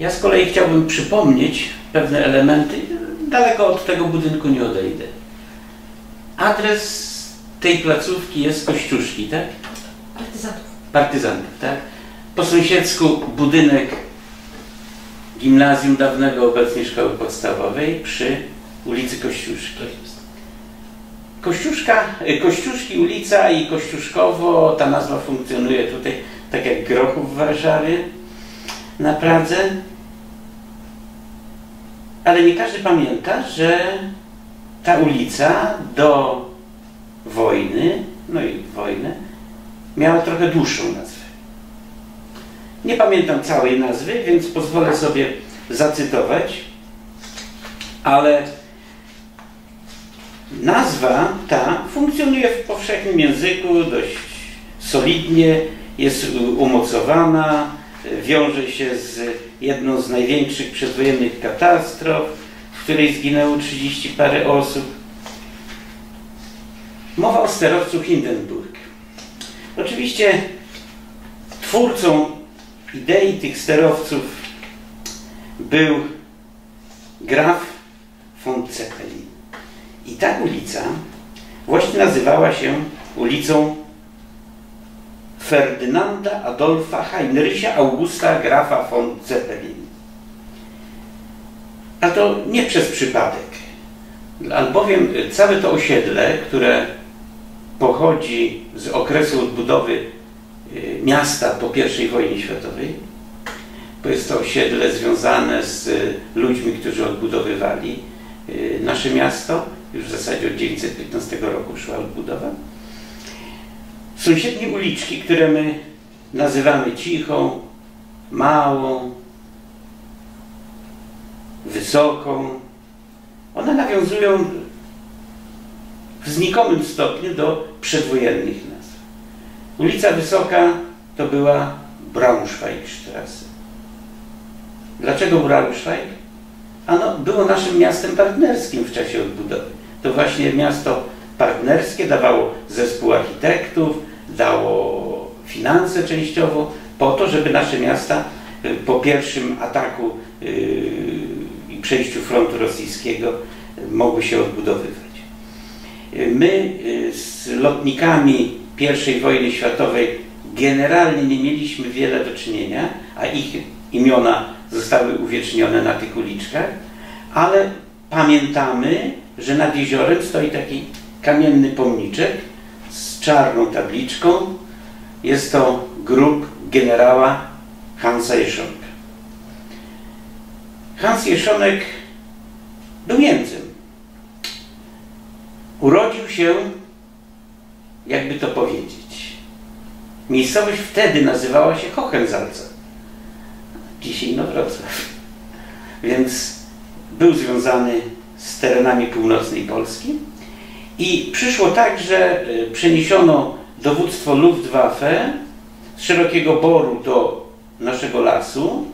Ja z kolei chciałbym przypomnieć pewne elementy, daleko od tego budynku nie odejdę. Adres tej placówki jest Kościuszki, tak? Partyzantów. Partyzantów, tak? Po sąsiedzku budynek gimnazjum dawnego obecnie szkoły podstawowej przy ulicy Kościuszki. Kościuszka, Kościuszki ulica i Kościuszkowo, ta nazwa funkcjonuje tutaj tak jak Grochów w Warszawie, na Pradze. Ale nie każdy pamięta, że ta ulica do wojny, no i wojny, miała trochę dłuższą nazwę. Nie pamiętam całej nazwy, więc pozwolę sobie zacytować, ale nazwa ta funkcjonuje w powszechnym języku dość solidnie, jest umocowana, wiąże się z jedną z największych przedwojennych katastrof, w której zginęło 30 parę osób. Mowa o sterowcu Hindenburg. Oczywiście twórcą idei tych sterowców był graf von Zeppelin. I ta ulica właśnie nazywała się ulicą Ferdynanda Adolfa Heinricha Augusta Grafa von Zeppelin. A to nie przez przypadek, albowiem całe to osiedle, które pochodzi z okresu odbudowy y, miasta po I wojnie światowej, bo jest to osiedle związane z y, ludźmi, którzy odbudowywali y, nasze miasto. Już w zasadzie od 1915 roku szła odbudowa sąsiednie uliczki, które my nazywamy cichą, małą, wysoką, one nawiązują w znikomym stopniu do przedwojennych nazw. Ulica Wysoka to była Braunschweigstrasse. Dlaczego Braunschweig? Ano, było naszym miastem partnerskim w czasie odbudowy. To właśnie miasto partnerskie dawało zespół architektów, dało finanse częściowo po to, żeby nasze miasta y, po pierwszym ataku y, i przejściu frontu rosyjskiego mogły się odbudowywać. Y, my z lotnikami I wojny światowej generalnie nie mieliśmy wiele do czynienia, a ich imiona zostały uwiecznione na tych uliczkach, ale pamiętamy, że nad jeziorem stoi taki kamienny pomniczek, z czarną tabliczką. Jest to grób generała Hansa Jeszonka. Hans Jeszonek był Niemcem. Urodził się, jakby to powiedzieć, miejscowość wtedy nazywała się Hohensalza. Dzisiaj no Wrocław. Więc był związany z terenami północnej Polski i przyszło tak, że y, przeniesiono dowództwo Luftwaffe z Szerokiego Boru do naszego lasu.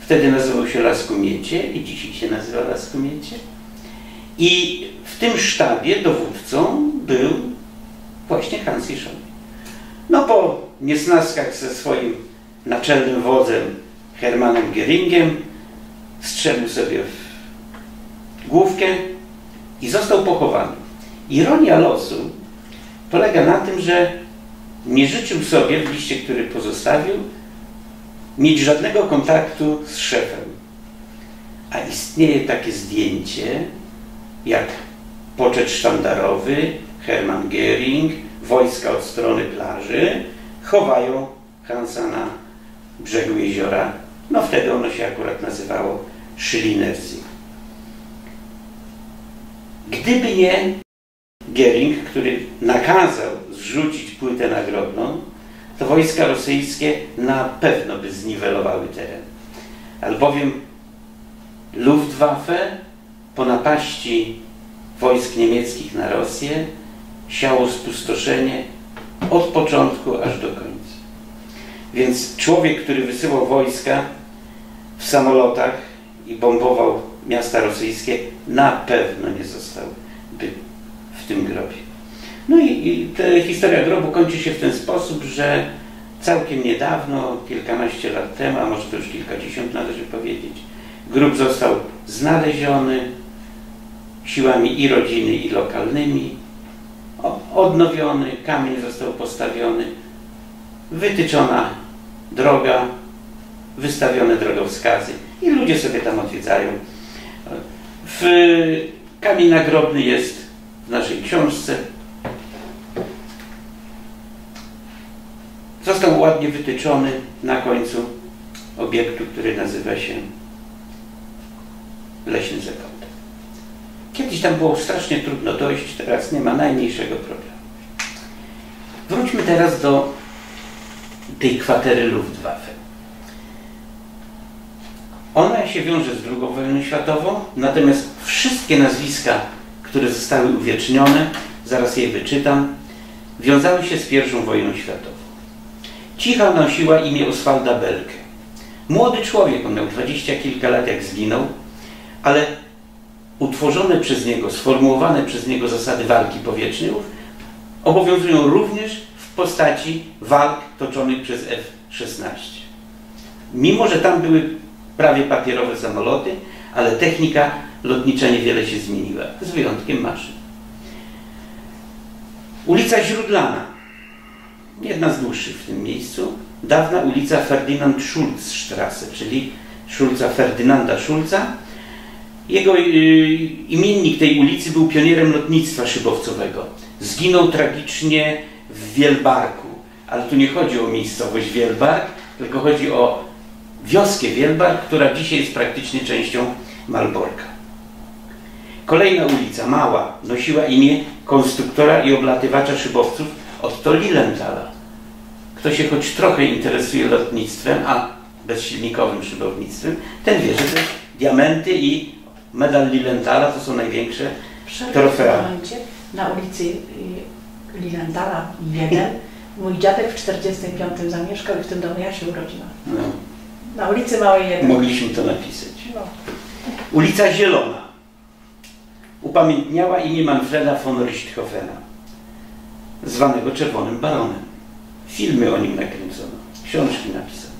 Wtedy nazywał się Las Kumiecie i dzisiaj się nazywa Las Kumiecie. I w tym sztabie dowódcą był właśnie Hans Jeszonek. No po niesnaskach ze swoim naczelnym wodzem Hermanem Geringiem strzelił sobie w główkę i został pochowany. Ironia losu polega na tym, że nie życzył sobie w liście, który pozostawił, mieć żadnego kontaktu z szefem. A istnieje takie zdjęcie, jak poczet sztandarowy, Hermann Göring, wojska od strony plaży, chowają Hansa na brzegu jeziora. No wtedy ono się akurat nazywało Schlinersee. Gdyby nie Gering, który nakazał zrzucić płytę nagrobną, to wojska rosyjskie na pewno by zniwelowały teren. Albowiem Luftwaffe po napaści wojsk niemieckich na Rosję siało spustoszenie od początku aż do końca. Więc człowiek, który wysyłał wojska w samolotach i bombował miasta rosyjskie, na pewno nie zostałby tym grobie. No i, i historia grobu kończy się w ten sposób, że całkiem niedawno, kilkanaście lat temu, a może to już kilkadziesiąt należy powiedzieć, grób został znaleziony siłami i rodziny, i lokalnymi, odnowiony, kamień został postawiony, wytyczona droga, wystawione drogowskazy i ludzie sobie tam odwiedzają. W, kamień nagrobny jest w naszej książce. Został ładnie wytyczony na końcu obiektu, który nazywa się Leśny Zakątek. Kiedyś tam było strasznie trudno dojść, teraz nie ma najmniejszego problemu. Wróćmy teraz do tej kwatery Luftwaffe. Ona się wiąże z II wojną światową, natomiast wszystkie nazwiska, które zostały uwiecznione, zaraz je wyczytam, wiązały się z I wojną światową. Cicha nosiła imię Oswalda Belkę. Młody człowiek, on miał dwadzieścia kilka lat jak zginął, ale utworzone przez niego, sformułowane przez niego zasady walki powietrznej obowiązują również w postaci walk toczonych przez F-16. Mimo, że tam były prawie papierowe samoloty, ale technika lotnicza niewiele się zmieniła, z wyjątkiem maszyn. Ulica Źródlana, jedna z dłuższych w tym miejscu, dawna ulica Ferdynand Schulz-Strasse, czyli Schulza Ferdynanda Schulza. Jego y, imiennik tej ulicy był pionierem lotnictwa szybowcowego. Zginął tragicznie w Wielbarku, ale tu nie chodzi o miejscowość Wielbark, tylko chodzi o wioskę Wielbark, która dzisiaj jest praktycznie częścią Malborka. Kolejna ulica, mała, nosiła imię konstruktora i oblatywacza szybowców Otto Lilenthala. Kto się choć trochę interesuje lotnictwem, a bezsilnikowym szybownictwem, ten wie, że te diamenty i medal Lilenthala to są największe trofea. Na ulicy y, Lilenthala 1 mój dziadek w 45 zamieszkał i w tym domu ja się urodziłam. No. Na ulicy Małej 1. Mogliśmy to napisać. No. Ulica Zielona upamiętniała imię Manfreda von Richthofena, zwanego Czerwonym Baronem. Filmy o nim nakręcono, książki napisano.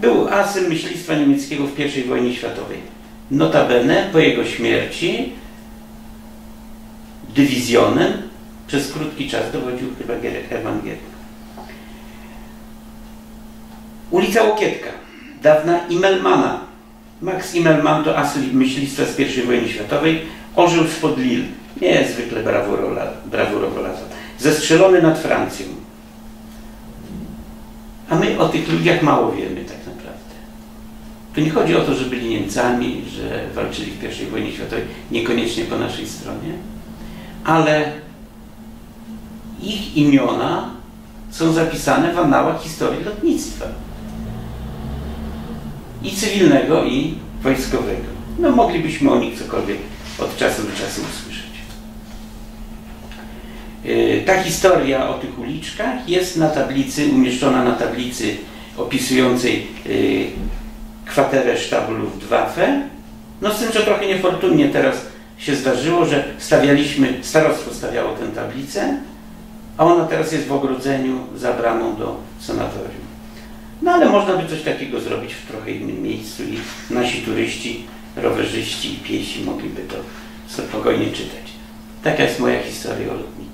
Był asem myślistwa niemieckiego w I wojnie światowej. Notabene po jego śmierci dywizjonem przez krótki czas dowodził chyba Hermann Goering. Ulica Łokietka dawna Imelmana. Max Imelman to as myślistwa z I wojny światowej. Ożył spod Lille. Niezwykle brawurowo latał. Zestrzelony nad Francją. A my o tych ludziach mało wiemy tak naprawdę. Tu nie chodzi o to, że byli Niemcami, że walczyli w I wojnie światowej, niekoniecznie po naszej stronie, ale ich imiona są zapisane w annałach historii lotnictwa i cywilnego, i wojskowego. No moglibyśmy o nich cokolwiek od czasu do czasu usłyszeć. E, ta historia o tych uliczkach jest na tablicy, umieszczona na tablicy opisującej e, kwaterę sztabu Luftwaffe. No z tym, że trochę niefortunnie teraz się zdarzyło, że stawialiśmy, starostwo stawiało tę tablicę, a ona teraz jest w ogrodzeniu za bramą do sanatorium. No ale można by coś takiego zrobić w trochę innym miejscu i nasi turyści, rowerzyści i piesi mogliby to spokojnie czytać. Taka jest moja historia o lotnictwie.